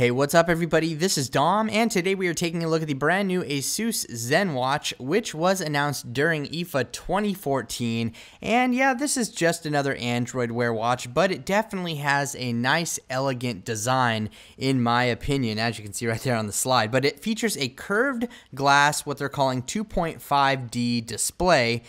Hey, what's up everybody? This is Dom, and today we are taking a look at the brand new Asus ZenWatch, which was announced during IFA 2014. And yeah, this is just another Android Wear watch, but it definitely has a nice, elegant design, in my opinion, as you can see right there on the slide. But it features a curved glass, what they're calling 2.5D display,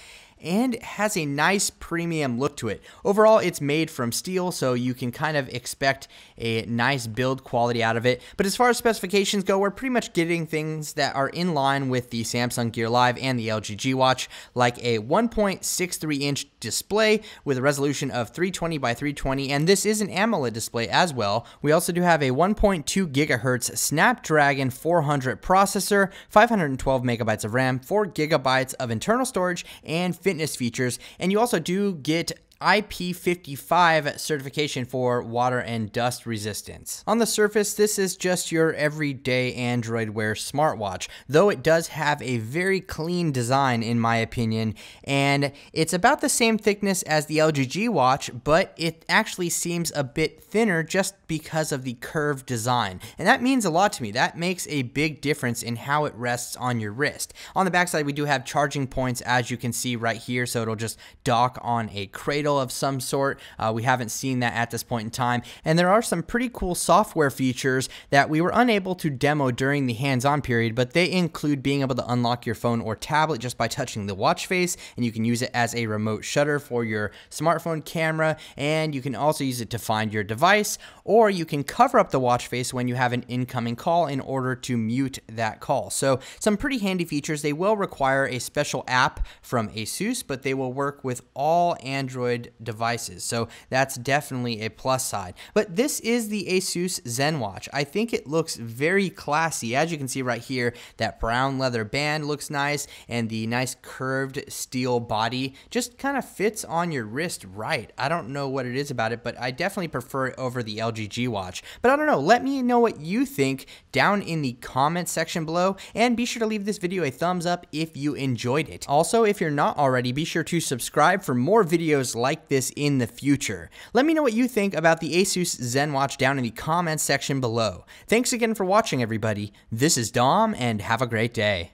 and has a nice premium look to it. Overall, it's made from steel, so you can kind of expect a nice build quality out of it. But as far as specifications go, we're pretty much getting things that are in line with the Samsung Gear Live and the LG G Watch, like a 1.63 inch display with a resolution of 320 by 320, and this is an AMOLED display as well. We also do have a 1.2 gigahertz Snapdragon 400 processor, 512 megabytes of RAM, 4 gigabytes of internal storage, and fitness features. And you also do get IP55 certification for water and dust resistance. On the surface, this is just your everyday Android Wear smartwatch, though it does have a very clean design in my opinion, and it's about the same thickness as the LG G watch, but it actually seems a bit thinner just because of the curved design. And that means a lot to me. That makes a big difference in how it rests on your wrist. On the backside, we do have charging points as you can see right here, so it'll just dock on a cradle of some sort. Uh, we haven't seen that at this point in time. And there are some pretty cool software features that we were unable to demo during the hands-on period, but they include being able to unlock your phone or tablet just by touching the watch face, and you can use it as a remote shutter for your smartphone camera, and you can also use it to find your device, or you can cover up the watch face when you have an incoming call in order to mute that call. So some pretty handy features. They will require a special app from Asus, but they will work with all Android Android devices. So that's definitely a plus side. But this is the Asus ZenWatch. I think it looks very classy. As you can see right here, that brown leather band looks nice and the nice curved steel body just kind of fits on your wrist right. I don't know what it is about it, but I definitely prefer it over the LG G Watch. But I don't know. Let me know what you think down in the comment section below and be sure to leave this video a thumbs up if you enjoyed it. Also, if you're not already, be sure to subscribe for more videos like like this in the future. Let me know what you think about the Asus ZenWatch down in the comments section below. Thanks again for watching, everybody. This is Dom, and have a great day.